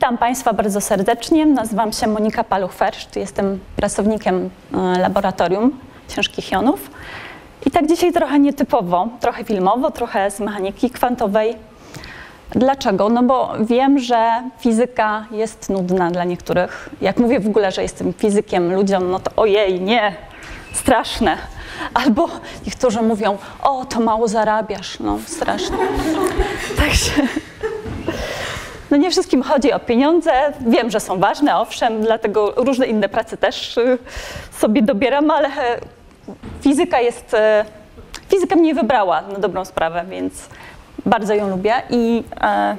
Witam Państwa bardzo serdecznie. Nazywam się Monika Paluch-Ferszt. Jestem pracownikiem e, laboratorium ciężkich jonów. I tak dzisiaj trochę nietypowo, trochę filmowo, trochę z mechaniki kwantowej. Dlaczego? No bo wiem, że fizyka jest nudna dla niektórych. Jak mówię w ogóle, że jestem fizykiem ludziom, no to ojej, nie, straszne. Albo niektórzy mówią, o, to mało zarabiasz, no straszne. Także no nie wszystkim chodzi o pieniądze. Wiem, że są ważne, owszem, dlatego różne inne prace też y, sobie dobieram, ale fizyka jest. Y, fizyka mnie wybrała na dobrą sprawę, więc bardzo ją lubię i e,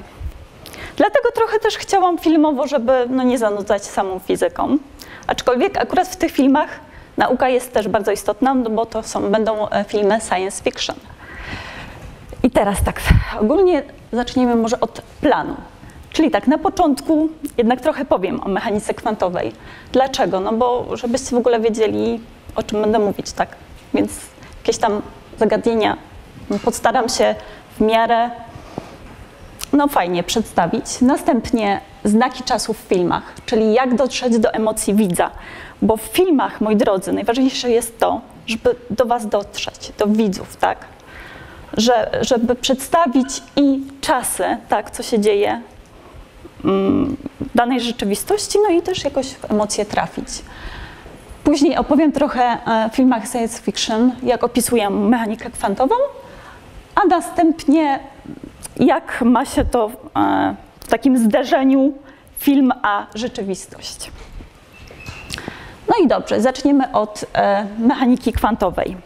dlatego trochę też chciałam filmowo, żeby no, nie zanudzać samą fizyką. Aczkolwiek akurat w tych filmach nauka jest też bardzo istotna, no bo to są, będą e, filmy science fiction. I teraz tak, ogólnie zaczniemy może od planu. Czyli tak, na początku jednak trochę powiem o mechanice kwantowej. Dlaczego? No bo żebyście w ogóle wiedzieli, o czym będę mówić, tak? Więc jakieś tam zagadnienia postaram się w miarę no fajnie przedstawić. Następnie znaki czasu w filmach, czyli jak dotrzeć do emocji widza. Bo w filmach, moi drodzy, najważniejsze jest to, żeby do was dotrzeć, do widzów, tak? Że, żeby przedstawić i czasy, tak, co się dzieje danej rzeczywistości, no i też jakoś w emocje trafić. Później opowiem trochę e, w filmach science fiction, jak opisuję mechanikę kwantową, a następnie jak ma się to e, w takim zderzeniu film a rzeczywistość. No i dobrze, zaczniemy od e, mechaniki kwantowej.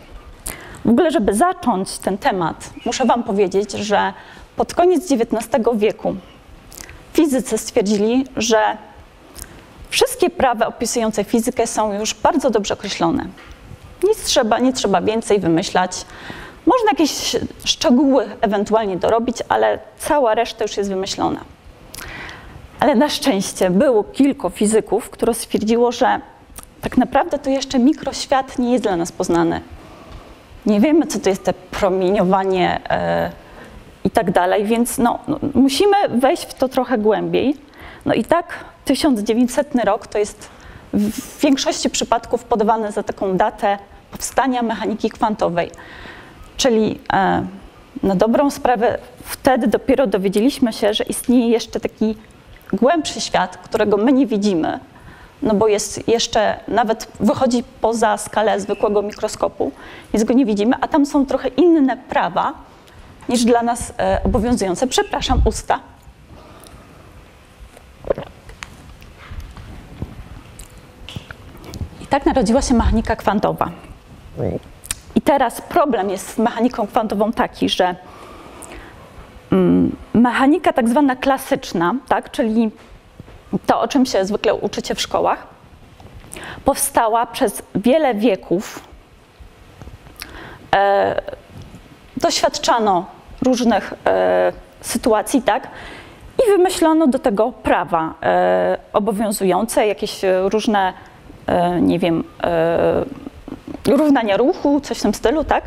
W ogóle, żeby zacząć ten temat, muszę Wam powiedzieć, że pod koniec XIX wieku fizycy stwierdzili, że wszystkie prawa opisujące fizykę są już bardzo dobrze określone. Nic trzeba, nie trzeba więcej wymyślać. Można jakieś szczegóły ewentualnie dorobić, ale cała reszta już jest wymyślona. Ale na szczęście było kilku fizyków, które stwierdziło, że tak naprawdę to jeszcze mikroświat nie jest dla nas poznany. Nie wiemy, co to jest te promieniowanie e, i tak dalej, więc no, no, musimy wejść w to trochę głębiej. No i tak 1900 rok to jest w większości przypadków podawany za taką datę powstania mechaniki kwantowej. Czyli e, na dobrą sprawę wtedy dopiero dowiedzieliśmy się, że istnieje jeszcze taki głębszy świat, którego my nie widzimy, no bo jest jeszcze, nawet wychodzi poza skalę zwykłego mikroskopu, więc go nie widzimy, a tam są trochę inne prawa niż dla nas e, obowiązujące. Przepraszam, usta. I tak narodziła się mechanika kwantowa. I teraz problem jest z mechaniką kwantową taki, że mm, mechanika tak zwana klasyczna, tak, czyli to, o czym się zwykle uczycie w szkołach, powstała przez wiele wieków. E, doświadczano różnych e, sytuacji, tak, i wymyślono do tego prawa e, obowiązujące, jakieś różne, e, nie wiem, równania ruchu, coś w tym stylu, tak?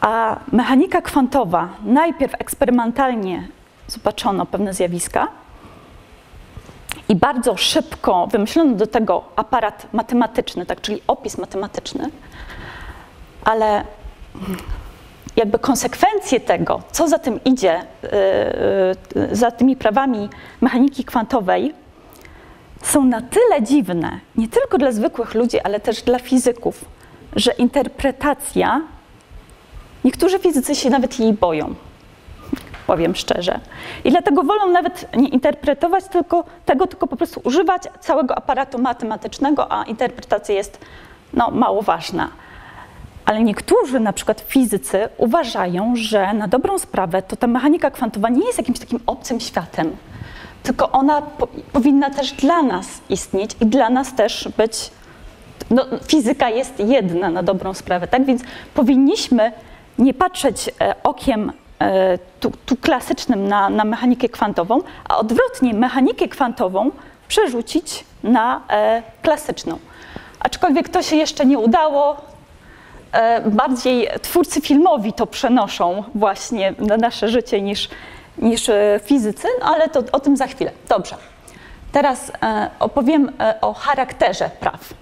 A mechanika kwantowa, najpierw eksperymentalnie zobaczono pewne zjawiska i bardzo szybko wymyślono do tego aparat matematyczny, tak, czyli opis matematyczny, ale jakby konsekwencje tego, co za tym idzie, yy, yy, za tymi prawami mechaniki kwantowej, są na tyle dziwne, nie tylko dla zwykłych ludzi, ale też dla fizyków, że interpretacja, niektórzy fizycy się nawet jej boją, powiem szczerze. I dlatego wolą nawet nie interpretować tylko tego, tylko po prostu używać całego aparatu matematycznego, a interpretacja jest no, mało ważna. Ale niektórzy, na przykład fizycy, uważają, że na dobrą sprawę to ta mechanika kwantowa nie jest jakimś takim obcym światem, tylko ona po, powinna też dla nas istnieć i dla nas też być no, fizyka jest jedna na dobrą sprawę, tak? Więc powinniśmy nie patrzeć e, okiem e, tu, tu klasycznym na, na, mechanikę kwantową, a odwrotnie mechanikę kwantową przerzucić na e, klasyczną. Aczkolwiek to się jeszcze nie udało, bardziej twórcy filmowi to przenoszą właśnie na nasze życie niż, niż fizycy, no ale to o tym za chwilę. Dobrze. Teraz e, opowiem e, o charakterze praw.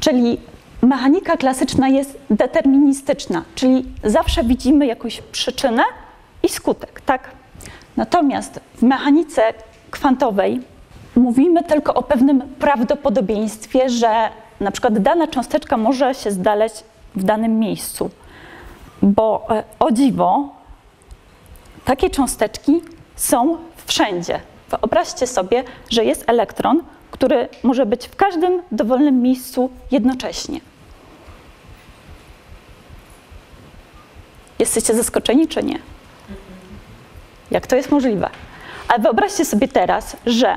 Czyli mechanika klasyczna jest deterministyczna, czyli zawsze widzimy jakąś przyczynę i skutek, tak? Natomiast w mechanice kwantowej mówimy tylko o pewnym prawdopodobieństwie, że na przykład dana cząsteczka może się znaleźć w danym miejscu. Bo e, o dziwo, takie cząsteczki są wszędzie. Wyobraźcie sobie, że jest elektron, który może być w każdym dowolnym miejscu jednocześnie. Jesteście zaskoczeni czy nie? Jak to jest możliwe? Ale wyobraźcie sobie teraz, że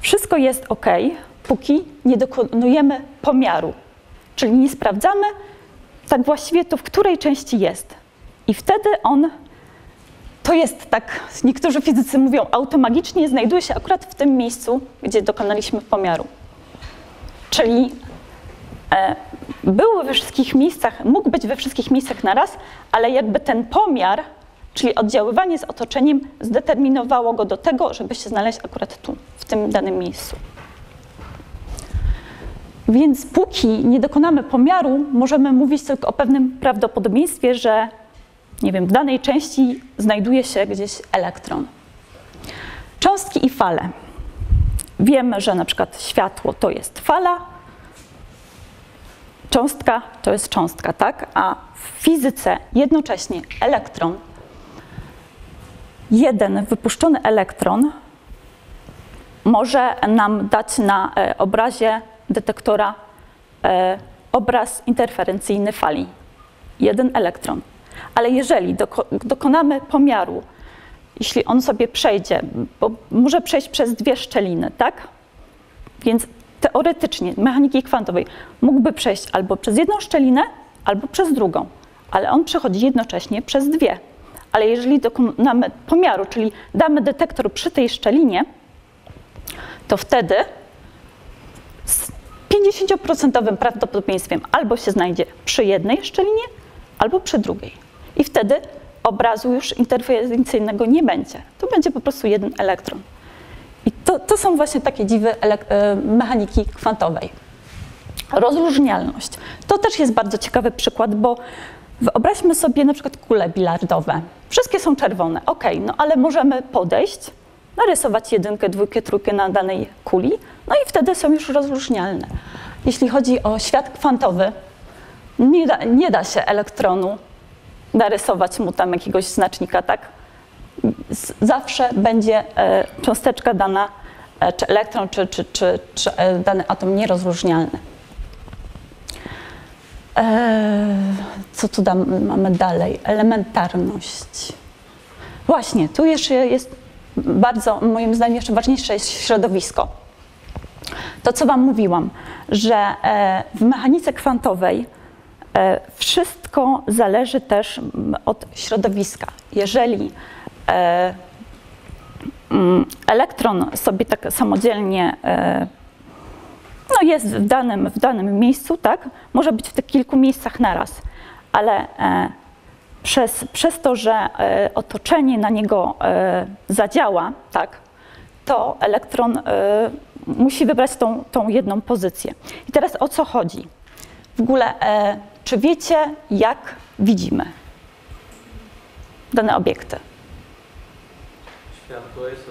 wszystko jest ok, póki nie dokonujemy pomiaru. Czyli nie sprawdzamy tak właściwie to, w której części jest. I wtedy on, to jest tak, niektórzy fizycy mówią, automagicznie znajduje się akurat w tym miejscu, gdzie dokonaliśmy pomiaru. Czyli e, był we wszystkich miejscach, mógł być we wszystkich miejscach naraz, ale jakby ten pomiar, czyli oddziaływanie z otoczeniem, zdeterminowało go do tego, żeby się znaleźć akurat tu, w tym danym miejscu. Więc póki nie dokonamy pomiaru, możemy mówić tylko o pewnym prawdopodobieństwie, że nie wiem, w danej części znajduje się gdzieś elektron. Cząstki i fale. Wiemy, że na przykład światło to jest fala, cząstka to jest cząstka, tak? A w fizyce jednocześnie elektron, jeden wypuszczony elektron może nam dać na e, obrazie detektora e, obraz interferencyjny fali. Jeden elektron. Ale jeżeli doko dokonamy pomiaru, jeśli on sobie przejdzie, bo może przejść przez dwie szczeliny, tak? Więc teoretycznie mechaniki kwantowej mógłby przejść albo przez jedną szczelinę, albo przez drugą, ale on przechodzi jednocześnie przez dwie. Ale jeżeli dokonamy pomiaru, czyli damy detektor przy tej szczelinie, to wtedy 50% prawdopodobieństwem albo się znajdzie przy jednej szczelinie, albo przy drugiej. I wtedy obrazu już interferencyjnego nie będzie. To będzie po prostu jeden elektron. I to, to są właśnie takie dziwy e, mechaniki kwantowej. Rozróżnialność. To też jest bardzo ciekawy przykład, bo wyobraźmy sobie na przykład kule bilardowe. Wszystkie są czerwone, ok, no ale możemy podejść, narysować jedynkę, dwójkę, trójkę na danej kuli, no i wtedy są już rozróżnialne. Jeśli chodzi o świat kwantowy, nie da, nie da się elektronu narysować mu tam jakiegoś znacznika, tak? Zawsze będzie e, cząsteczka dana, e, czy elektron, czy, czy, czy, czy e, dany atom nierozróżnialny. Co tu mamy dalej? Elementarność. Właśnie, tu jeszcze jest bardzo, moim zdaniem, jeszcze ważniejsze jest środowisko. To, co Wam mówiłam, że e, w mechanice kwantowej e, wszystko zależy też od środowiska. Jeżeli e, elektron sobie tak samodzielnie no jest w danym, w danym miejscu, tak? Może być w tych kilku miejscach naraz, ale przez, przez to, że otoczenie na niego zadziała, tak, to elektron musi wybrać tą, tą jedną pozycję. I teraz o co chodzi? W ogóle, czy wiecie, jak widzimy dane obiekty? Światło jest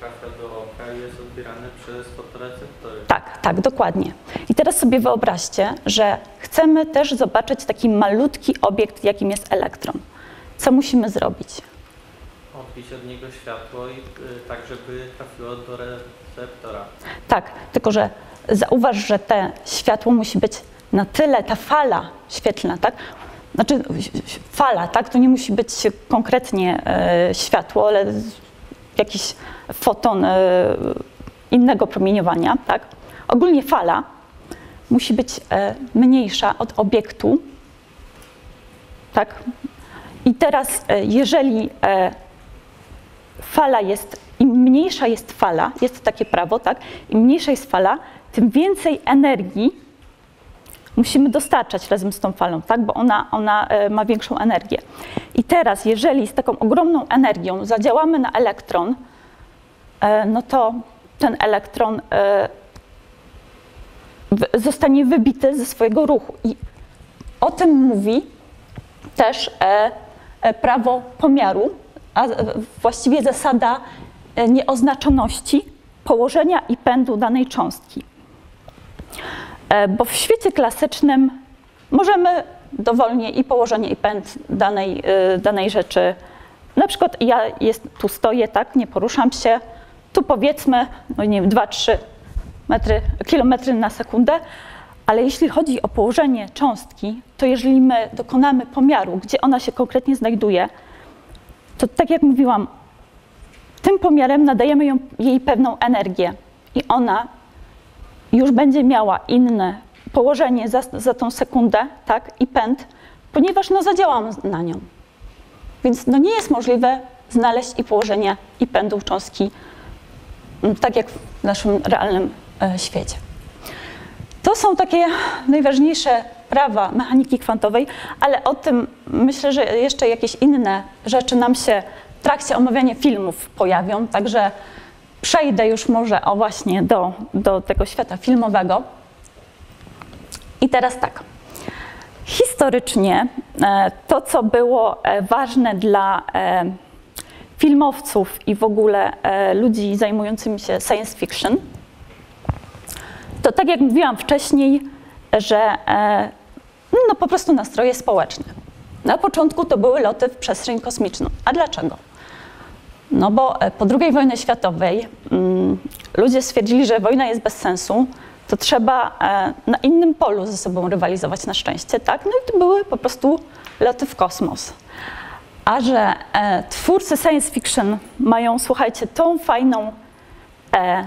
trafia do oka i jest odbierane przez fotoreceptory. Tak, tak, dokładnie. I teraz sobie wyobraźcie, że chcemy też zobaczyć taki malutki obiekt, jakim jest elektron. Co musimy zrobić? Odbić od niego światło i y, tak, żeby trafiło do receptora. Tak, tylko że zauważ, że te światło musi być na tyle, ta fala świetlna, tak? Znaczy fala, tak? To nie musi być konkretnie e, światło, ale jakiś foton e, innego promieniowania, tak? Ogólnie fala musi być e, mniejsza od obiektu, tak? I teraz, e, jeżeli fala jest, im mniejsza jest fala, jest takie prawo, tak? Im mniejsza jest fala, tym więcej energii musimy dostarczać razem z tą falą, tak? bo ona, ona e, ma większą energię. I teraz, jeżeli z taką ogromną energią zadziałamy na elektron, e, no to ten elektron e, zostanie wybity ze swojego ruchu. I o tym mówi też prawo pomiaru, a właściwie zasada nieoznaczoności położenia i pędu danej cząstki. Bo w świecie klasycznym możemy dowolnie i położenie i pęd danej, danej rzeczy. Na przykład ja jest, tu stoję, tak, nie poruszam się, tu powiedzmy, no nie wiem, 2-3 metry, kilometry na sekundę, ale jeśli chodzi o położenie cząstki, to jeżeli my dokonamy pomiaru, gdzie ona się konkretnie znajduje, to tak jak mówiłam, tym pomiarem nadajemy ją, jej pewną energię i ona już będzie miała inne położenie za, za tą sekundę tak, i pęd, ponieważ no, zadziałam na nią. Więc no nie jest możliwe znaleźć i położenie i pędów cząstki mm, tak jak w naszym realnym e, świecie. To są takie najważniejsze prawa mechaniki kwantowej, ale o tym myślę, że jeszcze jakieś inne rzeczy nam się w trakcie omawiania filmów pojawią, także przejdę już może o właśnie do, do tego świata filmowego. I teraz tak. Historycznie e, to, co było e, ważne dla e, filmowców i w ogóle ludzi zajmujących się science fiction, to tak jak mówiłam wcześniej, że no po prostu nastroje społeczne. Na początku to były loty w przestrzeń kosmiczną. A dlaczego? No bo po II wojnie światowej mm, ludzie stwierdzili, że wojna jest bez sensu, to trzeba e, na innym polu ze sobą rywalizować na szczęście, tak? No i to były po prostu loty w kosmos. A że e, twórcy science fiction mają, słuchajcie, tą fajną, e,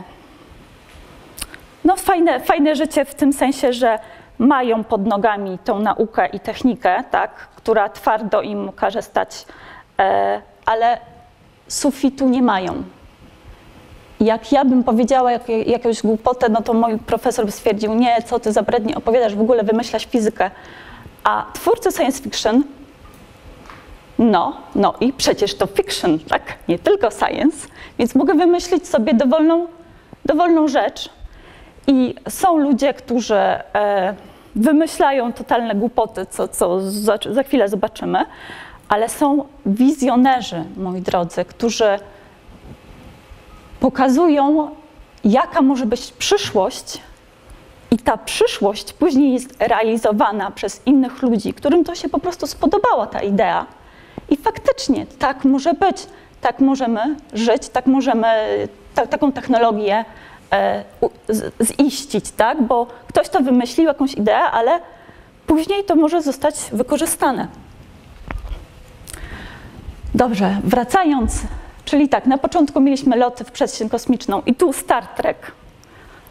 no fajne, fajne życie w tym sensie, że mają pod nogami tą naukę i technikę, tak, która twardo im każe stać, e, ale sufitu nie mają jak ja bym powiedziała jak, jakąś głupotę, no to mój profesor by stwierdził, nie, co ty za brednie opowiadasz, w ogóle wymyślasz fizykę. A twórcy science fiction, no, no i przecież to fiction, tak, nie tylko science, więc mogę wymyślić sobie dowolną, dowolną rzecz. I są ludzie, którzy e, wymyślają totalne głupoty, co, co za, za chwilę zobaczymy, ale są wizjonerzy, moi drodzy, którzy pokazują, jaka może być przyszłość, i ta przyszłość później jest realizowana przez innych ludzi, którym to się po prostu spodobała ta idea. I faktycznie tak może być, tak możemy żyć, tak możemy ta, taką technologię ziścić, tak? bo ktoś to wymyślił, jakąś ideę, ale później to może zostać wykorzystane. Dobrze, wracając Czyli tak, na początku mieliśmy loty w przestrzeń kosmiczną i tu Star Trek.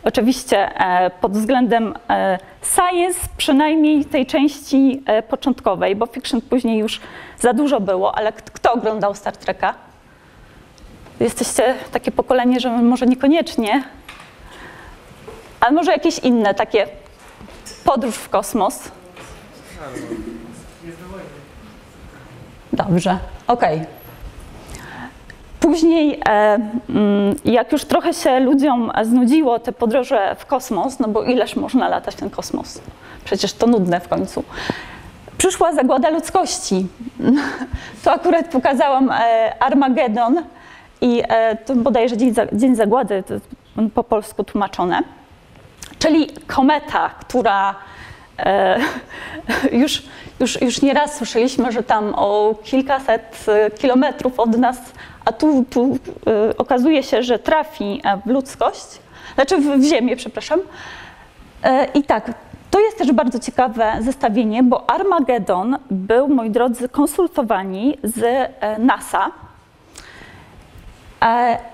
Oczywiście e, pod względem e, science, przynajmniej tej części e, początkowej, bo fiction później już za dużo było, ale kto oglądał Star Treka? Jesteście takie pokolenie, że może niekoniecznie, ale może jakieś inne, takie podróż w kosmos. Dobrze, okej. Okay. Później, e, mm, jak już trochę się ludziom znudziło te podróże w kosmos, no bo ileż można latać w ten kosmos? Przecież to nudne w końcu. Przyszła zagłada ludzkości. To akurat pokazałam e, Armagedon i e, to bodajże Dzień, Zagłady, po polsku tłumaczone. Czyli kometa, która już, już, już nieraz słyszeliśmy, że tam o kilkaset kilometrów od nas a tu, tu y, okazuje się, że trafi e, w ludzkość, znaczy w, w Ziemię, przepraszam. E, I tak, to jest też bardzo ciekawe zestawienie, bo Armagedon był, moi drodzy, konsultowani z e, NASA,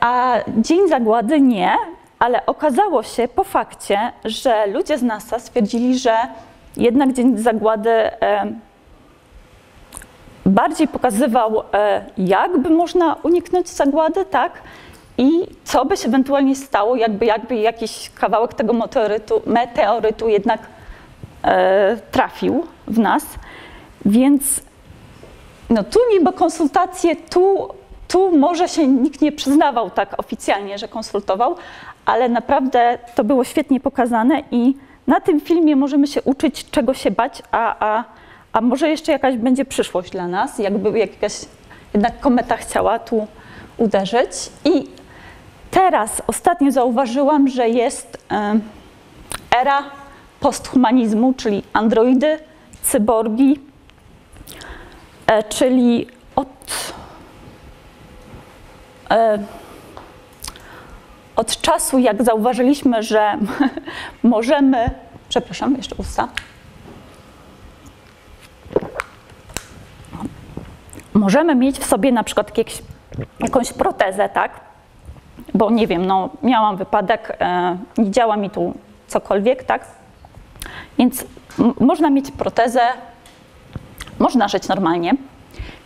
a Dzień Zagłady nie, ale okazało się po fakcie, że ludzie z NASA stwierdzili, że jednak Dzień Zagłady bardziej pokazywał, e, jakby można uniknąć zagłady, tak? I co by się ewentualnie stało, jakby, jakby jakiś kawałek tego meteorytu, meteorytu jednak e, trafił w nas. Więc no tu niby konsultacje, tu tu może się nikt nie przyznawał tak oficjalnie, że konsultował, ale naprawdę to było świetnie pokazane i na tym filmie możemy się uczyć, czego się bać, a, a, a może jeszcze jakaś będzie przyszłość dla nas, jakby jakaś jednak kometa chciała tu uderzyć. I teraz ostatnio zauważyłam, że jest era posthumanizmu, czyli androidy, cyborgi, y, czyli od y, od czasu, jak zauważyliśmy, że możemy, przepraszam, jeszcze usta, możemy mieć w sobie na przykład jakieś, jakąś protezę, tak? Bo nie wiem, no miałam wypadek, e, nie działa mi tu cokolwiek, tak? Więc można mieć protezę, można żyć normalnie.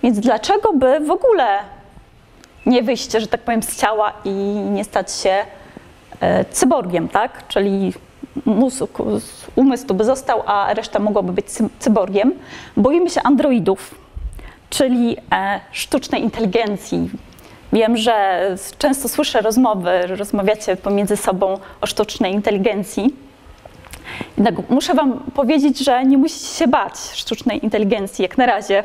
Więc dlaczego by w ogóle nie wyjść, że tak powiem, z ciała i nie stać się e, cyborgiem, tak? Czyli mózg, umysł tu by został, a reszta mogłaby być cyborgiem. Boimy się androidów, czyli e, sztucznej inteligencji. Wiem, że często słyszę rozmowy, rozmawiacie pomiędzy sobą o sztucznej inteligencji. Jednak muszę Wam powiedzieć, że nie musicie się bać sztucznej inteligencji, jak na razie.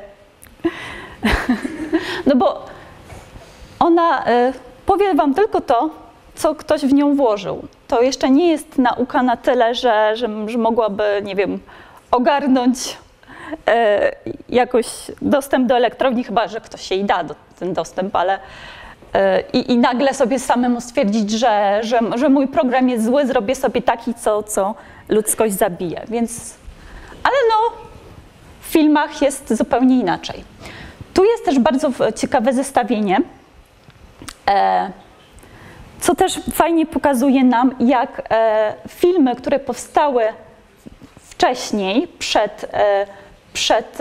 no bo ona y, powie Wam tylko to, co ktoś w nią włożył. To jeszcze nie jest nauka na tyle, że, że, że mogłaby, nie wiem, ogarnąć y, jakoś dostęp do elektrowni, chyba że ktoś jej da do, ten dostęp, ale y, i, i, nagle sobie samemu stwierdzić, że, że, że mój program jest zły, zrobię sobie taki, co, co ludzkość zabije. Więc, ale no, w filmach jest zupełnie inaczej. Tu jest też bardzo ciekawe zestawienie E, co też fajnie pokazuje nam, jak e, filmy, które powstały wcześniej, przed, e, przed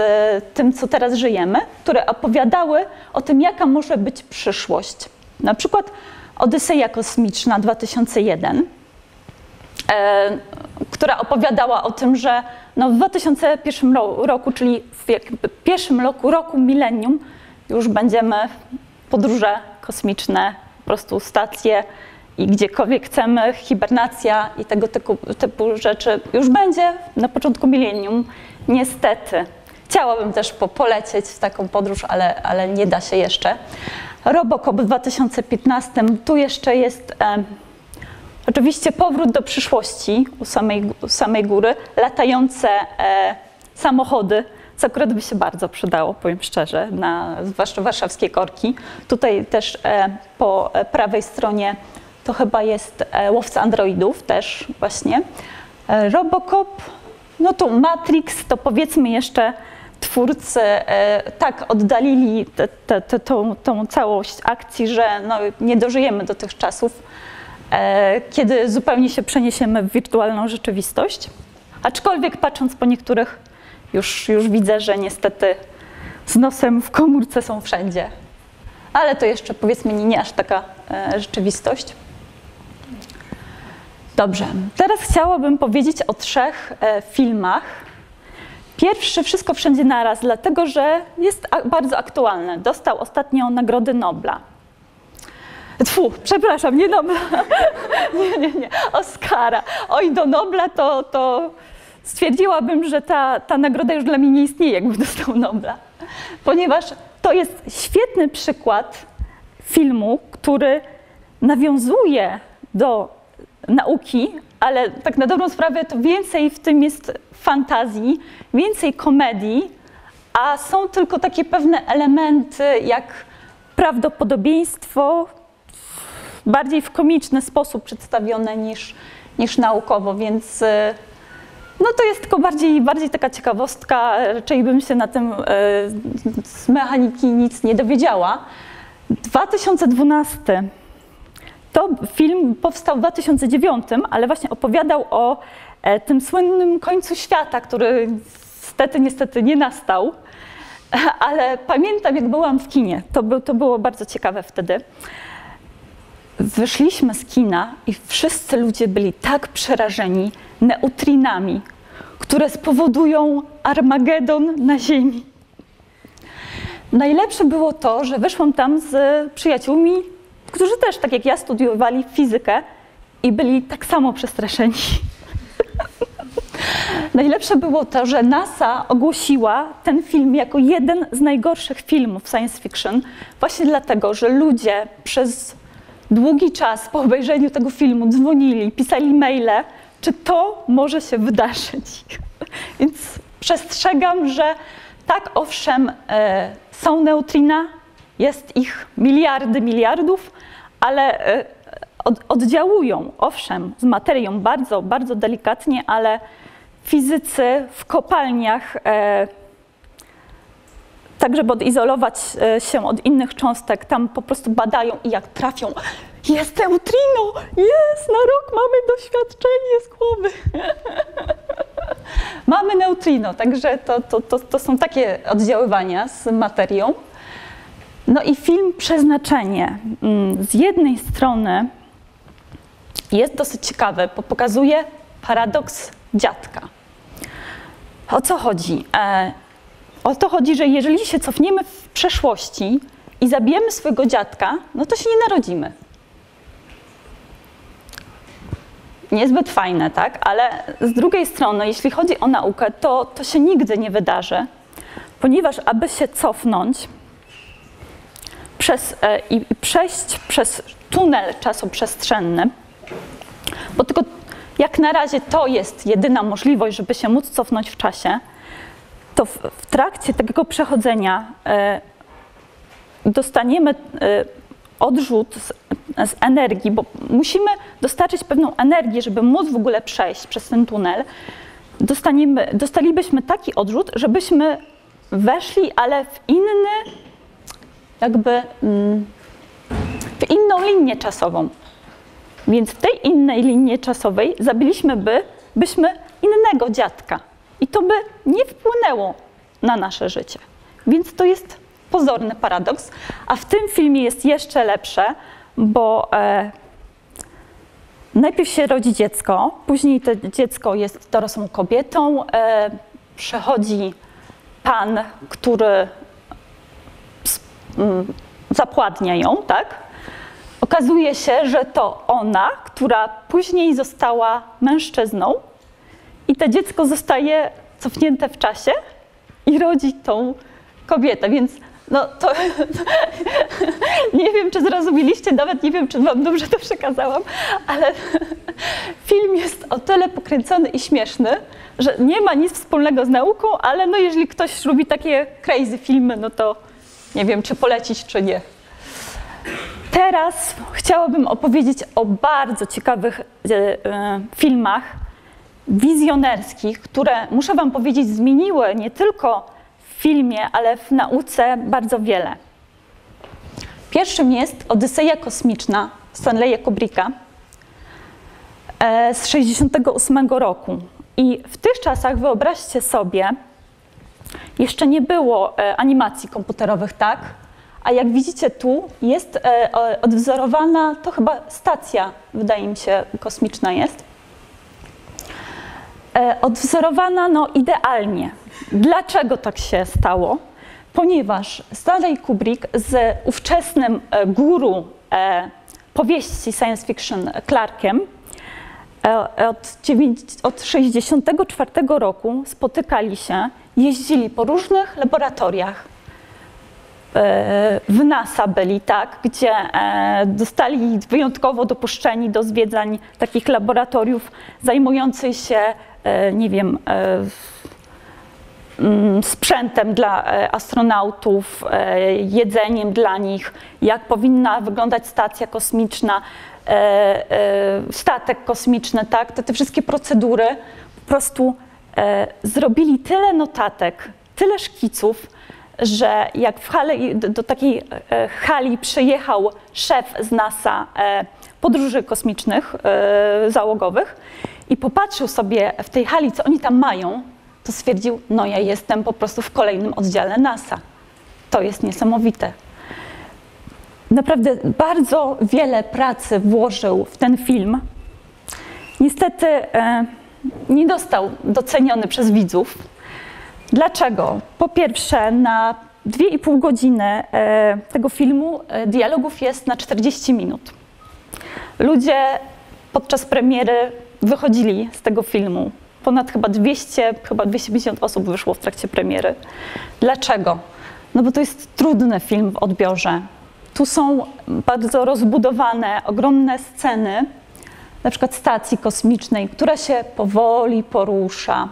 tym, co teraz żyjemy, które opowiadały o tym, jaka może być przyszłość. Na przykład Odyseja Kosmiczna 2001, która opowiadała o tym, że no w 2001 roku, czyli w pierwszym roku, roku milenium, już będziemy podróże kosmiczne, po prostu stacje i gdziekolwiek chcemy, hibernacja i tego typu, typu rzeczy już będzie na początku milenium, niestety. Chciałabym też po, polecieć w taką podróż, ale, ale nie da się jeszcze. Robocop w 2015, tu jeszcze jest e, oczywiście powrót do przyszłości u samej, u samej góry, latające e, samochody, co akurat by się bardzo przydało, powiem szczerze, na zwłaszcza warszawskie korki. Tutaj też e, po prawej stronie to chyba jest e, łowca androidów też właśnie. E, Robocop, no tu Matrix, to powiedzmy jeszcze twórcy tak oddalili te, te, te, tą, tą całość akcji, że no, nie dożyjemy do tych czasów, kiedy zupełnie się przeniesiemy w wirtualną rzeczywistość. Aczkolwiek patrząc po niektórych już, już widzę, że niestety z nosem w komórce są wszędzie. Ale to jeszcze powiedzmy nie, nie aż taka e, rzeczywistość. Dobrze, teraz chciałabym powiedzieć o trzech e, filmach. Pierwszy Wszystko Wszędzie Naraz, dlatego że jest a, bardzo aktualny. Dostał ostatnio Nagrody Nobla. Tfu, przepraszam, nie Nobla. nie, nie, nie, Oscara. Oj, do Nobla to, to stwierdziłabym, że ta, ta nagroda już dla mnie nie istnieje, jakbym dostał Nobla, ponieważ to jest świetny przykład filmu, który nawiązuje do nauki, ale tak na dobrą sprawę to więcej w tym jest fantazji, więcej komedii, a są tylko takie pewne elementy jak prawdopodobieństwo bardziej w komiczny sposób przedstawione niż, niż naukowo, więc no to jest tylko bardziej, bardziej taka ciekawostka, raczej bym się na tym e, z mechaniki nic nie dowiedziała. 2012 to film powstał w 2009, ale właśnie opowiadał o e, tym słynnym końcu świata, który niestety, niestety nie nastał. Ale pamiętam, jak byłam w kinie, to, był, to było bardzo ciekawe wtedy. Wyszliśmy z kina i wszyscy ludzie byli tak przerażeni neutrinami, które spowodują Armagedon na Ziemi. Najlepsze było to, że wyszłam tam z przyjaciółmi, którzy też, tak jak ja, studiowali fizykę i byli tak samo przestraszeni. Najlepsze było to, że NASA ogłosiła ten film jako jeden z najgorszych filmów science fiction, właśnie dlatego, że ludzie przez długi czas po obejrzeniu tego filmu dzwonili, pisali maile, czy to może się wydarzyć. Więc przestrzegam, że tak, owszem, e, są neutrina, jest ich miliardy, miliardów, ale e, od, oddziałują, owszem, z materią bardzo, bardzo delikatnie, ale fizycy w kopalniach, e, tak żeby odizolować e, się od innych cząstek, tam po prostu badają i jak trafią, jest neutrino, jest, na rok mamy doświadczenie z głowy. mamy neutrino, także to, to, to, to są takie oddziaływania z materią. No i film Przeznaczenie mm, z jednej strony jest dosyć ciekawy, bo pokazuje paradoks dziadka. O co chodzi? O to chodzi, że jeżeli się cofniemy w przeszłości i zabijemy swojego dziadka, no to się nie narodzimy. Niezbyt fajne, tak? Ale z drugiej strony, jeśli chodzi o naukę, to, to się nigdy nie wydarzy, ponieważ aby się cofnąć przez, e, i przejść przez tunel czasoprzestrzenny, bo tylko jak na razie to jest jedyna możliwość, żeby się móc cofnąć w czasie, to w, w trakcie takiego przechodzenia e, dostaniemy e, odrzut z, z, energii, bo musimy dostarczyć pewną energię, żeby móc w ogóle przejść przez ten tunel. Dostaniemy, dostalibyśmy taki odrzut, żebyśmy weszli, ale w inny, jakby mm, w inną linię czasową. Więc w tej innej linii czasowej zabiliśmy by, byśmy innego dziadka. I to by nie wpłynęło na nasze życie. Więc to jest pozorny paradoks. A w tym filmie jest jeszcze lepsze, bo e, najpierw się rodzi dziecko, później to dziecko jest dorosłą kobietą, e, przechodzi pan, który mm, zapładnia ją, tak? Okazuje się, że to ona, która później została mężczyzną, i to dziecko zostaje cofnięte w czasie i rodzi tą kobietę. Więc no to nie wiem, czy zrozumieliście, nawet nie wiem, czy wam dobrze to przekazałam, ale film jest o tyle pokręcony i śmieszny, że nie ma nic wspólnego z nauką, ale no jeżeli ktoś lubi takie crazy filmy, no to nie wiem, czy polecić, czy nie. Teraz chciałabym opowiedzieć o bardzo ciekawych e, e, filmach wizjonerskich, które, muszę Wam powiedzieć, zmieniły nie tylko w filmie, ale w nauce bardzo wiele. Pierwszym jest Odyseja Kosmiczna Stanleya Kubricka e, z 1968 roku. I w tych czasach, wyobraźcie sobie, jeszcze nie było animacji komputerowych, tak? A jak widzicie tu, jest e, odwzorowana, to chyba stacja, wydaje mi się, kosmiczna jest. E, odwzorowana no, idealnie. Dlaczego tak się stało? Ponieważ Stanley Kubrick z ówczesnym e, guru powieści science fiction Clarkiem od 1964 roku spotykali się, jeździli po różnych laboratoriach E, w NASA byli, tak, gdzie e, zostali wyjątkowo dopuszczeni do zwiedzań takich laboratoriów zajmujących się, e, nie wiem, mm, sprzętem dla astronautów, jedzeniem dla nich, jak powinna wyglądać stacja kosmiczna, statek kosmiczny, tak, to te wszystkie procedury po prostu zrobili tyle notatek, tyle szkiców, że jak w hali, do takiej e, hali przyjechał szef z NASA e, podróży kosmicznych e, załogowych i popatrzył sobie w tej hali, co oni tam mają, to stwierdził, no ja jestem po prostu w kolejnym oddziale NASA. To jest niesamowite. Naprawdę bardzo wiele pracy włożył w ten film. Niestety nie dostał doceniony przez widzów Dlaczego? Po pierwsze, na dwie i pół godziny e, tego filmu e, dialogów jest na 40 minut. Ludzie podczas premiery wychodzili z tego filmu. Ponad chyba 200, chyba 250 osób wyszło w trakcie premiery. Dlaczego? No bo to jest trudny film w odbiorze. Tu są bardzo rozbudowane, ogromne sceny, na przykład stacji kosmicznej, która się powoli porusza.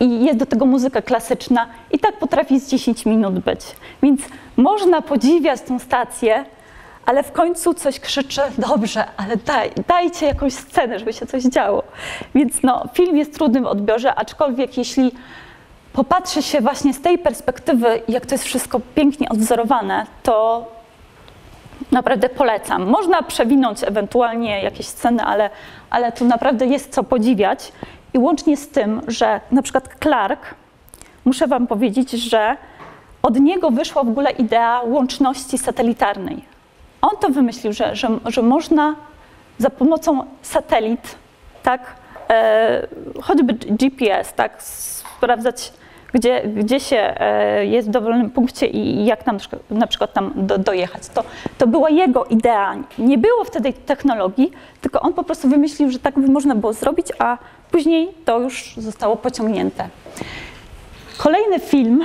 I jest do tego muzyka klasyczna i tak potrafi z 10 minut być. Więc można podziwiać tą stację, ale w końcu coś krzyczy, dobrze, ale daj, dajcie jakąś scenę, żeby się coś działo. Więc no, film jest trudny w odbiorze, aczkolwiek jeśli popatrzy się właśnie z tej perspektywy, jak to jest wszystko pięknie odwzorowane, to naprawdę polecam. Można przewinąć ewentualnie jakieś sceny, ale, ale tu naprawdę jest co podziwiać. I łącznie z tym, że na przykład Clark, muszę Wam powiedzieć, że od niego wyszła w ogóle idea łączności satelitarnej. On to wymyślił, że, że, że można za pomocą satelit, tak, e, choćby GPS, tak, sprawdzać, gdzie, gdzie się e, jest w dowolnym punkcie i jak tam na przykład tam do, dojechać. To, to była jego idea. Nie było wtedy technologii, tylko on po prostu wymyślił, że tak by można było zrobić, a później to już zostało pociągnięte. Kolejny film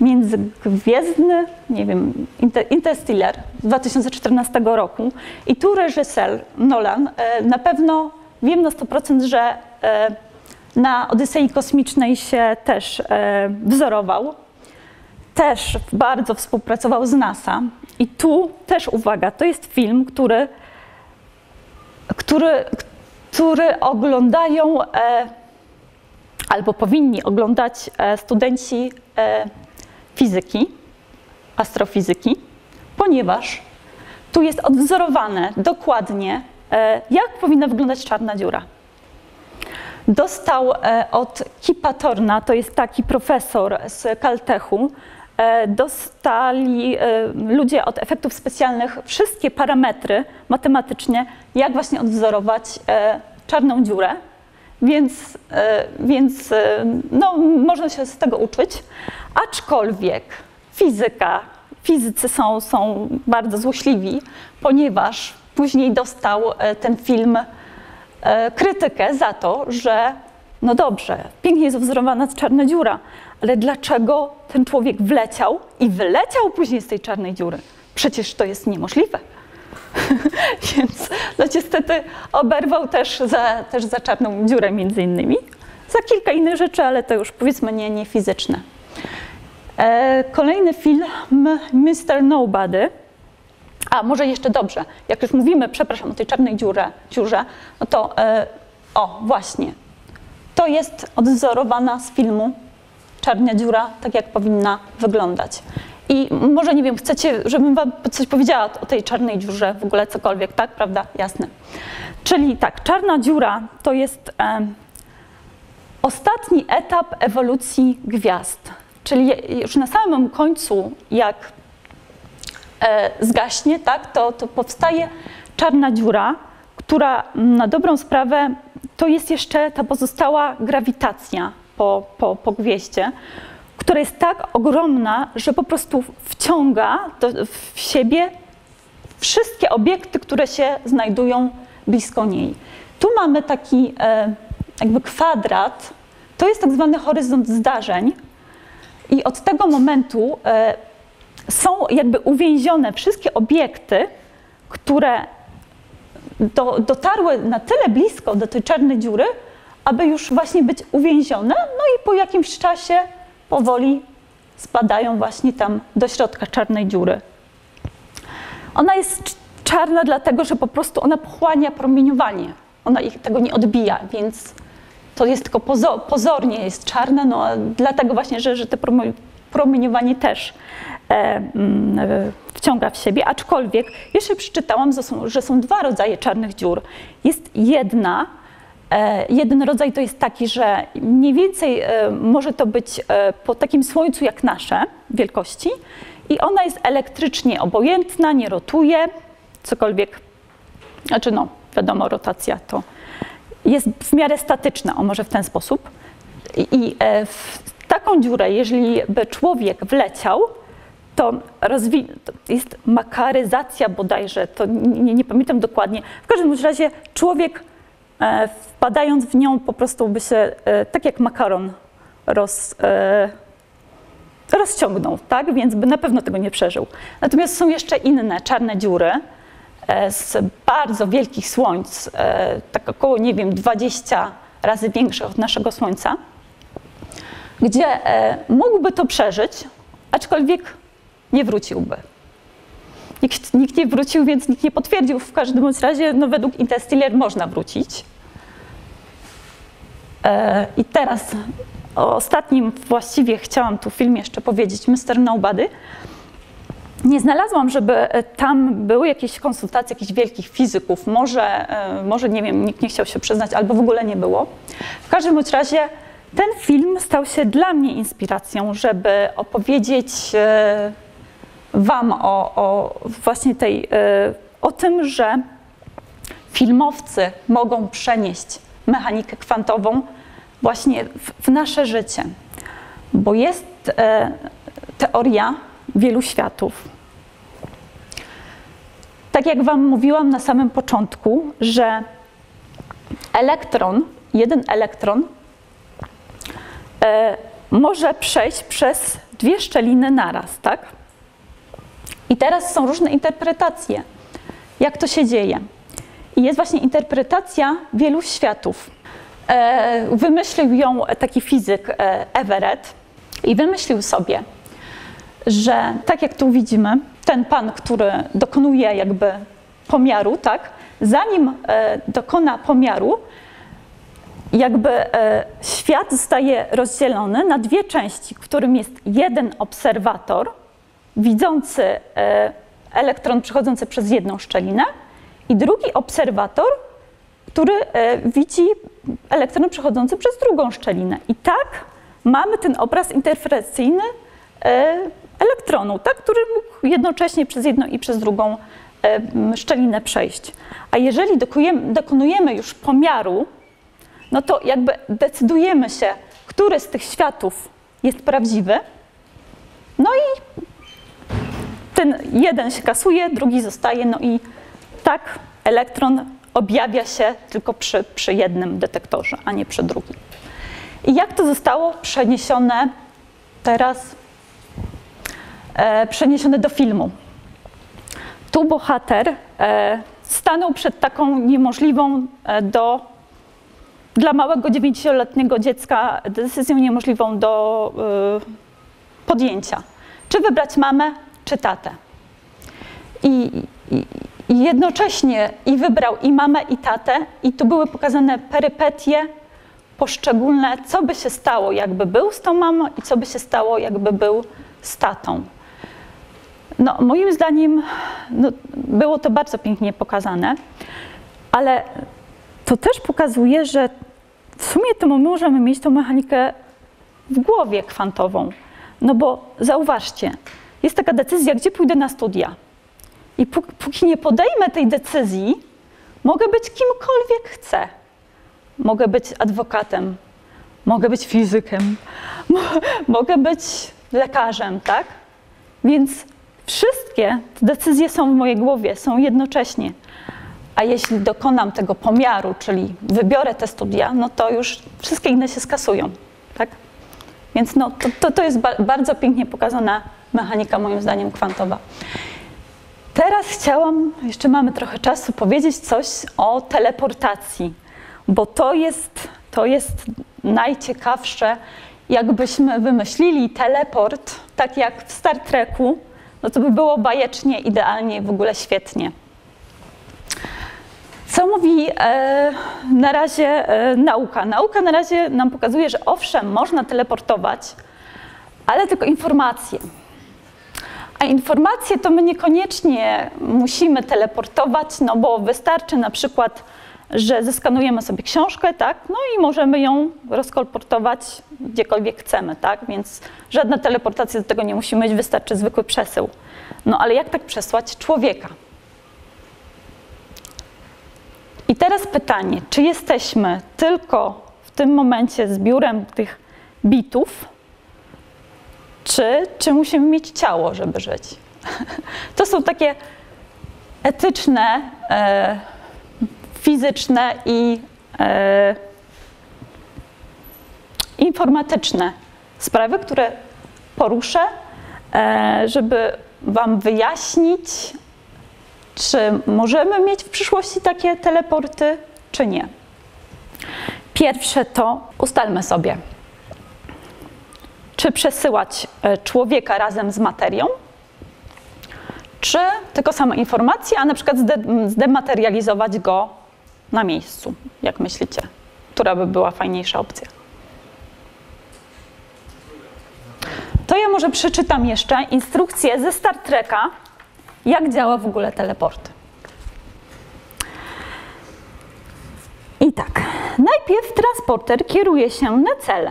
międzygwiezdny, nie wiem, Interstellar z 2014 roku. I tu reżyser Nolan e, na pewno wiem na 100%, że e, na Odysei Kosmicznej się też e, wzorował. Też bardzo współpracował z NASA. I tu też uwaga, to jest film, który, który, który oglądają albo powinni oglądać studenci fizyki, astrofizyki, ponieważ tu jest odwzorowane dokładnie, e, jak powinna wyglądać czarna dziura. Dostał e, od Kipa Torna, to jest taki profesor z Caltechu, e, dostali ludzie od efektów specjalnych wszystkie parametry matematyczne, jak właśnie odwzorować czarną dziurę. Więc, więc no, można się z tego uczyć. Aczkolwiek fizyka, fizycy są, są bardzo złośliwi, ponieważ później dostał e, ten film e, krytykę za to, że no dobrze, pięknie jest wzorowana czarna dziura, ale dlaczego ten człowiek wleciał i wyleciał później z tej czarnej dziury? Przecież to jest niemożliwe. Więc no niestety oberwał też za, też za czarną dziurę między innymi. Za kilka innych rzeczy, ale to już powiedzmy nie, nie fizyczne. E, kolejny film Mr. Nobody. A może jeszcze dobrze, jak już mówimy, przepraszam, o tej czarnej dziurze, dziurze no to e, o, właśnie. To jest odwzorowana z filmu Czarna dziura, tak jak powinna wyglądać. I może nie wiem, chcecie, żebym wam coś powiedziała o tej czarnej dziurze, w ogóle cokolwiek, tak? Prawda? Jasne. Czyli tak, czarna dziura to jest e, ostatni etap ewolucji gwiazd. Czyli już na samym końcu, jak e, zgaśnie, tak, to, to powstaje czarna dziura, która na dobrą sprawę to jest jeszcze ta pozostała grawitacja po, po, po gwieździe, która jest tak ogromna, że po prostu wciąga w siebie wszystkie obiekty, które się znajdują blisko niej. Tu mamy taki e, jakby kwadrat, to jest tak zwany horyzont zdarzeń, i od tego momentu e, są jakby uwięzione wszystkie obiekty, które do, dotarły na tyle blisko do tej czarnej dziury, aby już właśnie być uwięzione, no i po jakimś czasie powoli spadają właśnie tam do środka czarnej dziury. Ona jest czarna dlatego, że po prostu ona pochłania promieniowanie. Ona ich tego nie odbija, więc to jest tylko pozornie jest czarne, no dlatego właśnie, że, że te promieniowanie też e, mm, e, wciąga w siebie, aczkolwiek jeszcze przeczytałam, że są, że są dwa rodzaje czarnych dziur. Jest jedna, jeden rodzaj to jest taki, że mniej więcej e, może to być e, po takim słońcu jak nasze wielkości i ona jest elektrycznie obojętna, nie rotuje, cokolwiek, znaczy no wiadomo, rotacja to jest w miarę statyczna, o może w ten sposób. I, e, taką dziurę, jeżeli by człowiek wleciał, to, rozwi- jest makaryzacja bodajże, to nie, nie pamiętam dokładnie. W każdym razie człowiek e, wpadając w nią po prostu by się, e, tak jak makaron, roz, e, rozciągnął, tak? Więc by na pewno tego nie przeżył. Natomiast są jeszcze inne czarne dziury e, z bardzo wielkich słońc, e, tak około, nie wiem, 20 razy większych od naszego Słońca, gdzie e, mógłby to przeżyć, aczkolwiek nie wróciłby. Nikt, nikt nie wrócił, więc nikt nie potwierdził. W każdym razie, no według Interstellar można wrócić. E, I teraz o ostatnim właściwie chciałam tu film jeszcze powiedzieć, Mr. Nobody. Nie znalazłam, żeby tam były jakieś konsultacje jakichś wielkich fizyków. Może, e, może nie wiem, nikt nie chciał się przyznać, albo w ogóle nie było. W każdym bądź razie ten film stał się dla mnie inspiracją, żeby opowiedzieć e, Wam o, o właśnie tej, o tym, że filmowcy mogą przenieść mechanikę kwantową właśnie w, w nasze życie. Bo jest e, teoria wielu światów. Tak jak Wam mówiłam na samym początku, że elektron, jeden elektron e, może przejść przez dwie szczeliny naraz, tak? I teraz są różne interpretacje, jak to się dzieje. I jest właśnie interpretacja wielu światów. E, wymyślił ją taki fizyk e, Everett i wymyślił sobie, że tak jak tu widzimy, ten pan, który dokonuje jakby pomiaru, tak, zanim e, dokona pomiaru, jakby świat zostaje rozdzielony na dwie części, w którym jest jeden obserwator widzący elektron przechodzący przez jedną szczelinę i drugi obserwator, który widzi elektron przechodzący przez drugą szczelinę. I tak mamy ten obraz interferencyjny e, elektronu, tak, który mógł jednocześnie przez jedną i przez drugą e, szczelinę przejść. A jeżeli dokonujemy już pomiaru, no to jakby decydujemy się, który z tych światów jest prawdziwy, no i ten jeden się kasuje, drugi zostaje, no i tak elektron objawia się tylko przy, przy jednym detektorze, a nie przy drugim. I jak to zostało przeniesione teraz, e, przeniesione do filmu? Tu bohater e, stanął przed taką niemożliwą e, do, dla małego dziewięcioletniego dziecka decyzją niemożliwą do e, podjęcia. Czy wybrać mamę, czy tatę? I, i, i jednocześnie i wybrał i mamę, i tatę, i tu były pokazane perypetie poszczególne, co by się stało, jakby był z tą mamą i co by się stało, jakby był z tatą. No, moim zdaniem no, było to bardzo pięknie pokazane, ale to też pokazuje, że w sumie to my możemy mieć tą mechanikę w głowie kwantową. No bo zauważcie, jest taka decyzja, gdzie pójdę na studia. I póki nie podejmę tej decyzji, mogę być kimkolwiek chcę. Mogę być adwokatem, mogę być fizykiem, mogę być lekarzem, tak? Więc wszystkie decyzje są w mojej głowie, są jednocześnie. A jeśli dokonam tego pomiaru, czyli wybiorę te studia, no to już wszystkie inne się skasują, tak? Więc no, to, to, to jest ba bardzo pięknie pokazana mechanika, moim zdaniem, kwantowa. Teraz chciałam, jeszcze mamy trochę czasu, powiedzieć coś o teleportacji, bo to jest, to jest najciekawsze. Jakbyśmy wymyślili teleport, tak jak w Star Treku, no to by było bajecznie, idealnie, w ogóle świetnie. Co mówi e, na razie e, nauka? Nauka na razie nam pokazuje, że owszem, można teleportować, ale tylko informacje. A informacje to my niekoniecznie musimy teleportować, no bo wystarczy na przykład, że zeskanujemy sobie książkę, tak, no i możemy ją rozkolportować gdziekolwiek chcemy, tak, więc żadna teleportacja do tego nie musi mieć, wystarczy zwykły przesył. No ale jak tak przesłać człowieka? I teraz pytanie, czy jesteśmy tylko w tym momencie zbiórem tych bitów, czy, czy musimy mieć ciało, żeby żyć. To są takie etyczne, e, fizyczne i e, informatyczne sprawy, które poruszę, e, żeby Wam wyjaśnić, czy możemy mieć w przyszłości takie teleporty, czy nie. Pierwsze to ustalmy sobie, czy przesyłać e, człowieka razem z materią, czy tylko same informacje, a na przykład zde- zdematerializować go na miejscu. Jak myślicie? Która by była fajniejsza opcja? To ja może przeczytam jeszcze instrukcję ze Star Treka, jak działa w ogóle teleport. I tak, najpierw transporter kieruje się na cel.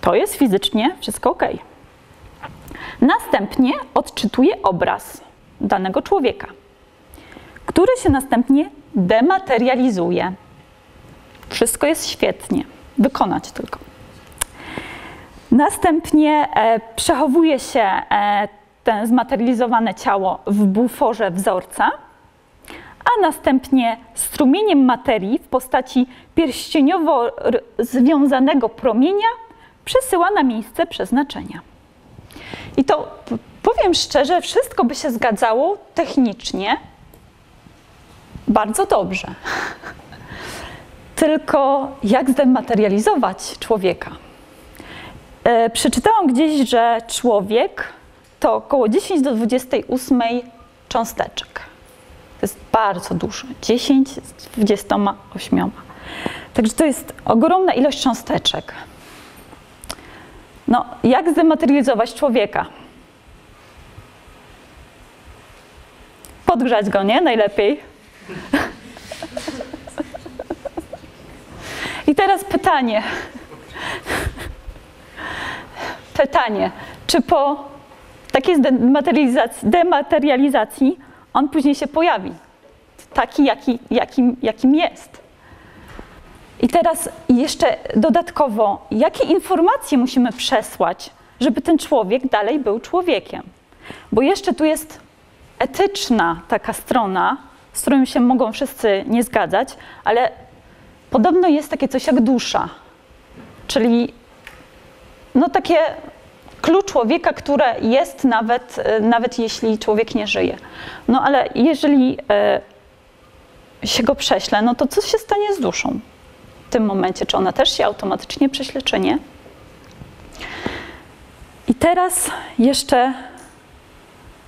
To jest fizycznie wszystko ok. Następnie odczytuje obraz danego człowieka, który się następnie dematerializuje. Wszystko jest świetnie, wykonać tylko. Następnie e, przechowuje się e, ten zmaterializowane ciało w buforze wzorca, a następnie strumieniem materii w postaci pierścieniowo związanego promienia przesyła na miejsce przeznaczenia. I to powiem szczerze, wszystko by się zgadzało technicznie bardzo dobrze. Tylko jak zdematerializować człowieka? E, przeczytałam gdzieś, że człowiek to około 10 do 28 cząsteczek. To jest bardzo dużo. 10 z 28. Także to jest ogromna ilość cząsteczek. No, jak zdematerializować człowieka? Podgrzać go, nie? Najlepiej. I teraz pytanie. Pytanie, czy po takiej zdematerializacji, dematerializacji on później się pojawi? Taki, jaki, jakim, jakim jest. I teraz jeszcze dodatkowo, jakie informacje musimy przesłać, żeby ten człowiek dalej był człowiekiem? Bo jeszcze tu jest etyczna taka strona, z którą się mogą wszyscy nie zgadzać, ale podobno jest takie coś jak dusza, czyli no takie klucz człowieka, które jest nawet, nawet jeśli człowiek nie żyje. No ale jeżeli e, się go prześle, no to co się stanie z duszą tym momencie? Czy ona też się automatycznie prześle, czy nie? I teraz jeszcze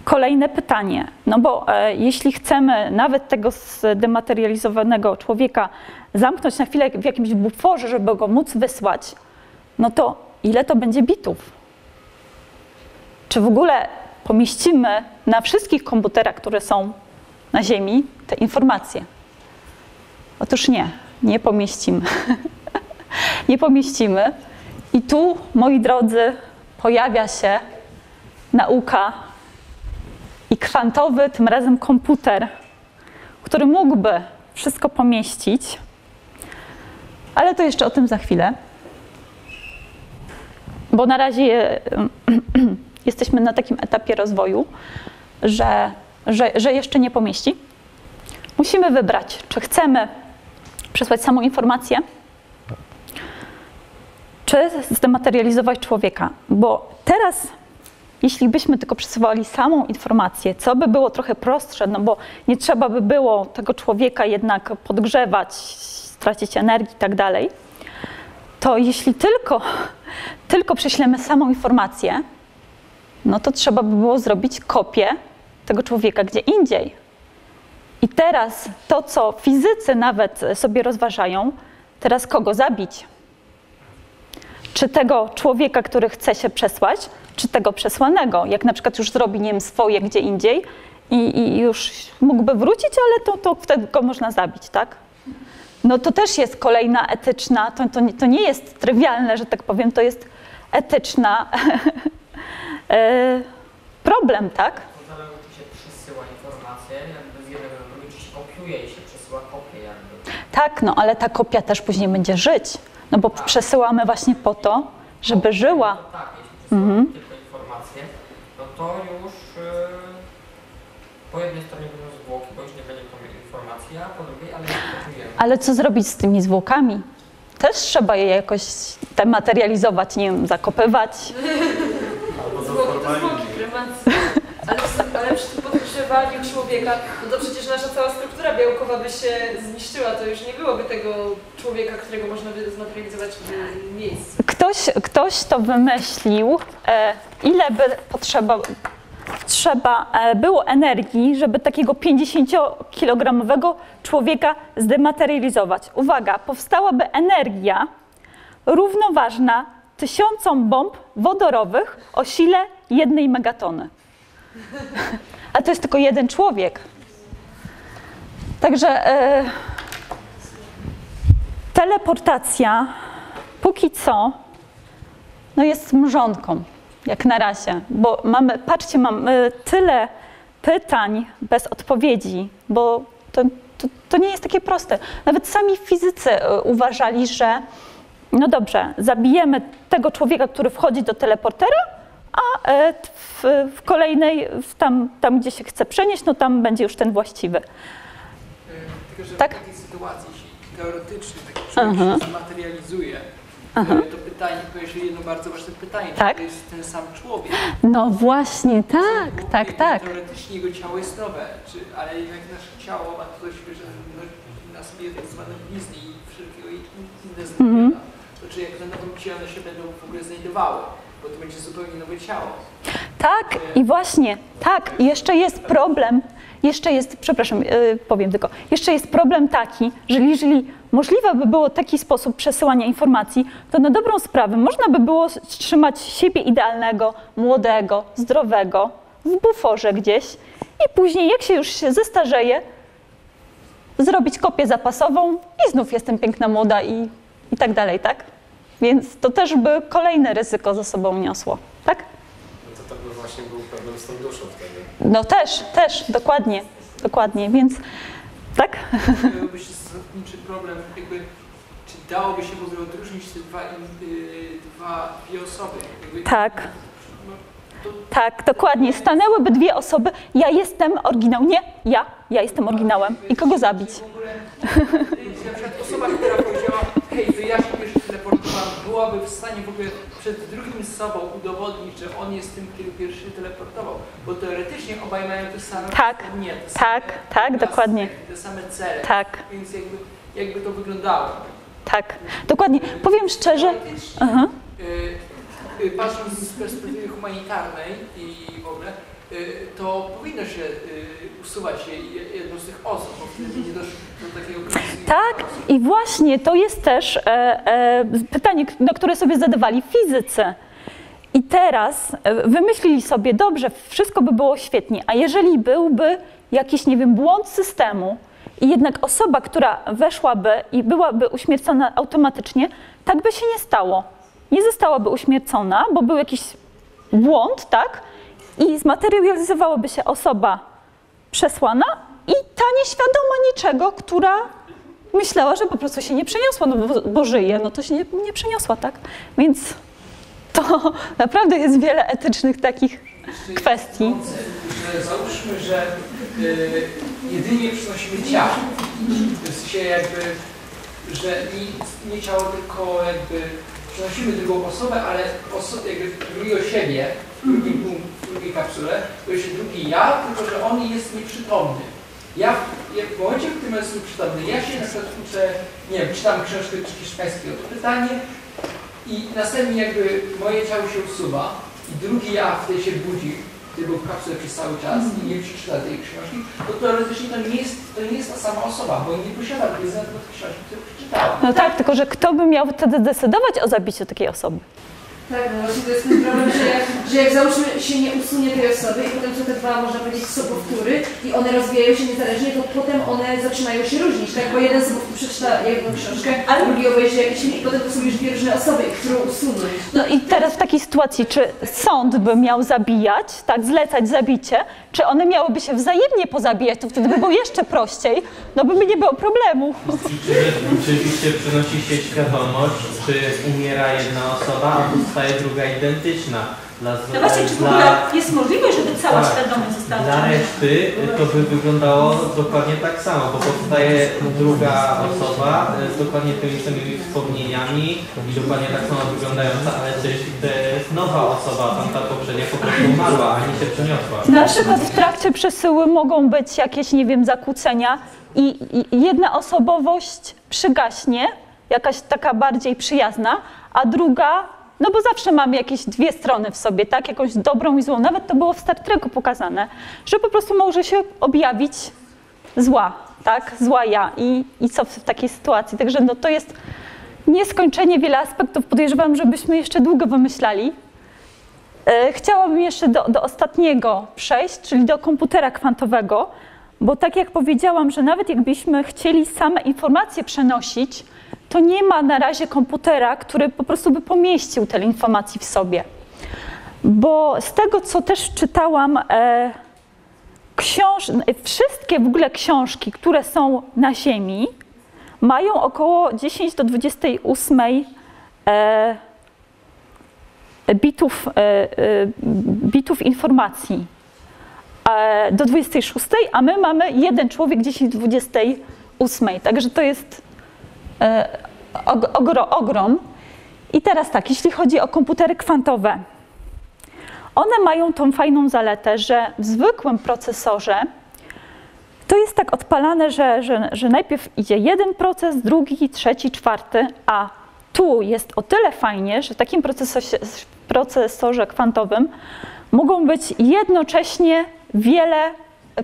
kolejne pytanie. No bo e, jeśli chcemy nawet tego zdematerializowanego człowieka zamknąć na chwilę w jakimś buforze, żeby go móc wysłać, no to ile to będzie bitów? Czy w ogóle pomieścimy na wszystkich komputerach, które są na Ziemi, te informacje? Otóż nie, nie pomieścimy. nie pomieścimy. I tu, moi drodzy, pojawia się nauka i kwantowy, tym razem komputer, który mógłby wszystko pomieścić, ale to jeszcze o tym za chwilę. Bo na razie jesteśmy na takim etapie rozwoju, że, że, że jeszcze nie pomieści. Musimy wybrać, czy chcemy przesłać samą informację, czy zdematerializować człowieka. Bo teraz, jeśli byśmy tylko przesyłali samą informację, co by było trochę prostsze, no bo nie trzeba by było tego człowieka jednak podgrzewać, stracić energii i tak dalej, to jeśli tylko, tylko prześlemy samą informację, no to trzeba by było zrobić kopię tego człowieka gdzie indziej. I teraz to, co fizycy nawet sobie rozważają, teraz kogo zabić? Czy tego człowieka, który chce się przesłać, czy tego przesłanego? Jak na przykład już zrobi nie wiem, swoje gdzie indziej i, i już mógłby wrócić, ale to, to wtedy go można zabić, tak? No to też jest kolejna etyczna, to, to, to nie jest trywialne, że tak powiem, to jest etyczna e, problem, tak? To zależy, czy się przesyła informację, jakby z jednego na drugi, czy się kopiuje i się przesyła kopię jakby. Tak, no ale ta kopia też później będzie żyć, no bo przesyłamy właśnie po to, żeby żyła. To tak, jeśli Mhm. tylko informacje, no to już yy, po jednej stronie będą zwłoki, bo już nie będzie informacji, a po drugiej, ale nie. Ale co zrobić z tymi zwłokami? Też trzeba je jakoś dematerializować, nie wiem, zakopywać. Albo do Zwłoki to formaliny. zwłoki, kremacja. Ale, ale przy podgrzewaniu człowieka, no to przecież nasza cała struktura białkowa by się zniszczyła, to już nie byłoby tego człowieka, którego można by zmaterializować w miejscu. Ktoś, ktoś to wymyślił, e, ile by potrzeba, trzeba e, było energii, żeby takiego 50-kilogramowego człowieka zdematerializować. Uwaga, powstałaby energia równoważna tysiącom bomb wodorowych o sile jednej megatony. A to jest tylko jeden człowiek. Także e, teleportacja póki co no jest mrzonką, jak na razie, bo mamy, patrzcie, mamy tyle pytań bez odpowiedzi, bo to, to, to nie jest takie proste. Nawet sami fizycy e, uważali, że no dobrze, zabijemy tego człowieka, który wchodzi do teleportera, a e, w, w kolejnej, w tam, tam gdzie się chce przenieść, no tam będzie już ten właściwy. Tylko, że Tak? w takiej sytuacji, jeśli teoretycznie taki człowiek się zmaterializuje, Aha. e, to pytanie, się jedno bardzo ważne pytanie, Tak? czy to jest ten sam człowiek? No właśnie, tak, Bo tak, tak. Teoretycznie jego ciało jest nowe, czy, ale jednak nasze ciało ma coś, że no, na sobie tak zwane blizny i wszelkiego inne Mhm. znamiona. To czy jak nowym ciele one się będą w ogóle znajdowały, bo to będzie zupełnie nowe ciało. Tak, i właśnie, tak, jeszcze jest problem, jeszcze jest, przepraszam, yy, powiem tylko, jeszcze jest problem taki, że jeżeli możliwe by było taki sposób przesyłania informacji, to na dobrą sprawę można by było trzymać siebie idealnego, młodego, zdrowego w buforze gdzieś i później, jak się już się zestarzeje, zrobić kopię zapasową i znów jestem piękna, młoda i, i tak dalej, tak? Więc to też by kolejne ryzyko ze sobą niosło, tak? No to tak by właśnie był problem z tą duszą wtedy. No też, też, dokładnie, dokładnie, więc tak? Byłby się zasadniczy problem, jakby, czy dałoby się w ogóle odróżnić te dwa, y, dwa dwie osoby? Jakby, Tak. No, to Tak, dokładnie. Stanęłyby dwie osoby. Ja jestem oryginał. Nie, ja. Ja jestem oryginałem. I kogo zabić? W ogóle, y, na przykład osoba, która powiedziała, hej, to ja się pierwszy teleportowałam, byłaby w stanie w ogóle przed drugim sobą udowodnić, że on jest tym, który pierwszy teleportował. Bo teoretycznie obaj mają te same... Tak, nie, te tak, same tak, miasta, dokładnie. Te same cele. Tak, Więc jakby, jakby to wyglądało. tak. Dokładnie. Powiem szczerze. Teoretycznie, Aha. y, y, patrząc z perspektywy humanitarnej i w ogóle, to powinno się y, usuwać je- jedną z tych osób, bo wtedy nie doszło do takiego kryzysu. Tak, i właśnie to jest też e, e, pytanie, na które sobie zadawali fizycy. I teraz e, wymyślili sobie, dobrze, wszystko by było świetnie, a jeżeli byłby jakiś, nie wiem, błąd systemu i jednak osoba, która weszłaby i byłaby uśmiercona automatycznie, tak by się nie stało. Nie zostałaby uśmiercona, bo był jakiś błąd, tak? I zmaterializowałaby się osoba przesłana i ta nieświadoma niczego, która myślała, że po prostu się nie przeniosła, no bo, bo żyje, no to się nie, nie przeniosła, tak? Więc to naprawdę jest wiele etycznych takich kwestii. Że załóżmy, że y, jedynie przynosimy ciało. W sensie jakby, że nie, nie ciało, tylko jakby przynosimy drugą osobę, ale oso- jakby drugiego siebie, w drugim punkcie, w drugiej kapsule, to jest drugi ja, tylko że on jest nieprzytomny. Ja, w- ja w momencie, w którym jest nieprzytomny, ja się na przykład uczę, nie wiem, czytam książkę hiszpańskiego, to pytanie i następnie jakby moje ciało się usuwa i drugi ja wtedy się budzi, był w kapsule przez cały czas i nie przeczyta tej książki, to teoretycznie to nie jest, to nie jest ta sama osoba, bo nie posiada wiedzy na temat książki, którą przeczytała. No tak, tylko że kto by miał wtedy decydować o zabiciu takiej osoby? Tak, no właśnie to jest ten problem, że jak, że jak załóżmy się nie usunie tej osoby i potem są te dwa, można powiedzieć, sobowtóry i one rozwijają się niezależnie, to potem one zaczynają się różnić, tak? Bo jeden sobowtór przeczyta jedną książkę, a drugi obejrzy jakiś film i potem to są już dwie różne osoby, którą usunąć. No i teraz w takiej sytuacji, czy sąd by miał zabijać, tak, zlecać zabicie, czy one miałyby się wzajemnie pozabijać, to wtedy by było jeszcze prościej, no by nie było problemu. Czy rzeczywiście przynosi się świadomość, czy umiera jedna osoba, a powstaje druga identyczna. Dla, No właśnie, czy w ogóle jest możliwość, żeby cała Tak. świadomość została Dla reszty to by wyglądało dokładnie tak samo, bo powstaje druga osoba e, z dokładnie tymi samymi wspomnieniami i dokładnie tak samo wyglądająca, ale to jest, nowa osoba, tamta poprzednia po prostu umarła, ani się przeniosła. Na przykład w trakcie przesyły mogą być jakieś, nie wiem, zakłócenia i jedna osobowość przygaśnie, jakaś taka bardziej przyjazna, a druga, no bo zawsze mamy jakieś dwie strony w sobie, tak? Jakąś dobrą i złą. Nawet to było w Star Treku pokazane, że po prostu może się objawić zła, tak? Zła ja i, i co w takiej sytuacji. Także no to jest nieskończenie wiele aspektów. Podejrzewam, żebyśmy jeszcze długo wymyślali. E, Chciałabym jeszcze do, do ostatniego przejść, czyli do komputera kwantowego, bo tak jak powiedziałam, że nawet jakbyśmy chcieli same informacje przenosić, to nie ma na razie komputera, który po prostu by pomieścił te informacje w sobie. Bo z tego, co też czytałam, e, książ wszystkie w ogóle książki, które są na Ziemi, mają około 10 do 28 e, bitów, e, bitów informacji do 26, a my mamy jeden człowiek 10 do 28. Także to jest ogro, ogrom. I teraz tak, jeśli chodzi o komputery kwantowe, one mają tą fajną zaletę, że w zwykłym procesorze to jest tak odpalane, że, że, że najpierw idzie jeden proces, drugi, trzeci, czwarty, a tu jest o tyle fajnie, że w takim procesorze, procesorze kwantowym mogą być jednocześnie wiele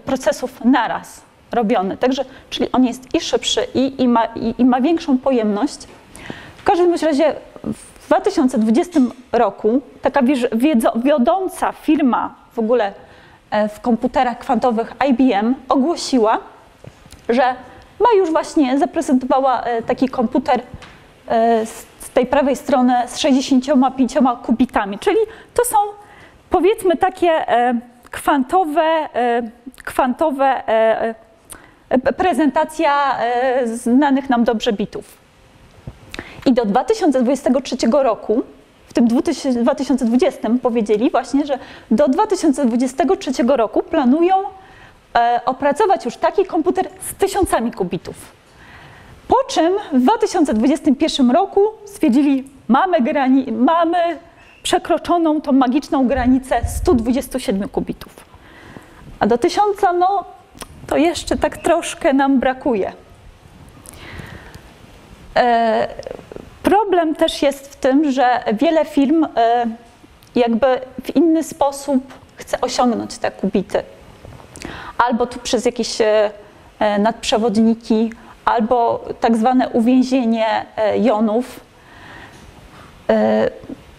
procesów naraz robione. Także, czyli on jest i szybszy, i, i, ma, i, i ma większą pojemność. W każdym razie w 2020 roku taka wiedzo- wiodąca firma w ogóle e, w komputerach kwantowych IBM ogłosiła, że ma już właśnie zaprezentowała e, taki komputer e, z tej prawej strony z 65 kubitami, czyli to są powiedzmy takie kwantowe, kwantowe prezentacja e, znanych nam dobrze bitów. I do 2023 roku, w tym 2000 2020 powiedzieli właśnie, że do 2023 roku planują e, opracować już taki komputer z tysiącami kubitów. Po czym w 2021 roku stwierdzili, mamy, grani- mamy przekroczoną tą magiczną granicę 127 kubitów. A do 1000, no to jeszcze tak troszkę nam brakuje. E, problem też jest w tym, że wiele firm e, jakby w inny sposób chce osiągnąć te kubity. Albo tu przez jakieś e, nadprzewodniki, albo tak zwane uwięzienie jonów.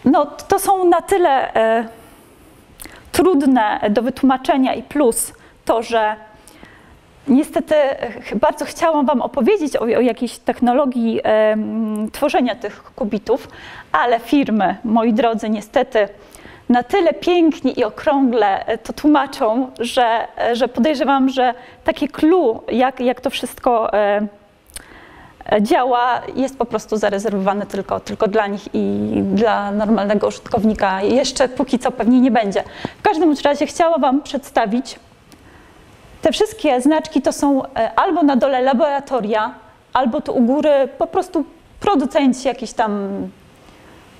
No, to są na tyle trudne do wytłumaczenia i plus to, że niestety e, bardzo chciałam Wam opowiedzieć o, o jakiejś technologii em, tworzenia tych kubitów, ale firmy, moi drodzy, niestety na tyle pięknie i okrągle e, to tłumaczą, że, e, że podejrzewam, że takie clue, jak, jak to wszystko e, e, działa, jest po prostu zarezerwowane tylko, tylko dla nich i dla normalnego użytkownika. Jeszcze póki co pewnie nie będzie. W każdym razie chciałam Wam przedstawić te wszystkie znaczki to są e, albo na dole laboratoria, albo tu u góry po prostu producenci jakiś tam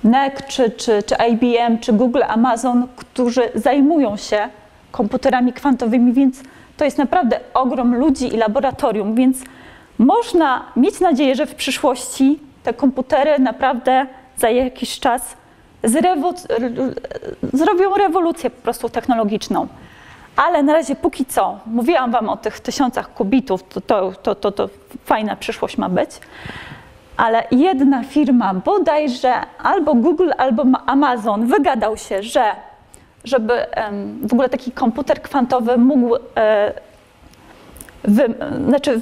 NEC, czy, czy, czy IBM, czy Google, Amazon, którzy zajmują się komputerami kwantowymi, więc to jest naprawdę ogrom ludzi i laboratorium, więc można mieć nadzieję, że w przyszłości te komputery naprawdę za jakiś czas zrewo- zrobią rewolucję po prostu technologiczną. Ale na razie póki co, mówiłam Wam o tych tysiącach kubitów, to, to, to, to, to fajna przyszłość ma być, ale jedna firma, bodajże albo Google, albo Ma- Amazon wygadał się, że żeby w ogóle taki komputer kwantowy mógł e, wy, znaczy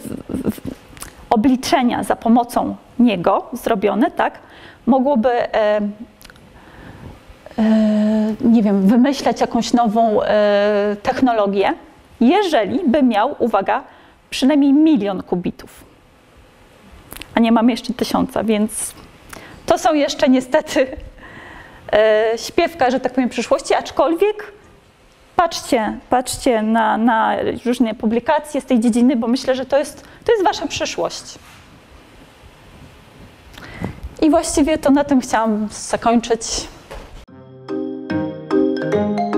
obliczenia za pomocą niego zrobione, tak, mogłoby nie wiem, wymyślać jakąś nową e, technologię, jeżeli by miał, uwaga, przynajmniej milion kubitów. A nie mam jeszcze tysiąca, więc to są jeszcze niestety e, śpiewka, że tak powiem, przyszłości, aczkolwiek patrzcie, patrzcie na, na różne publikacje z tej dziedziny, bo myślę, że to jest, to jest wasza przyszłość. I właściwie to na tym chciałam zakończyć. thank you.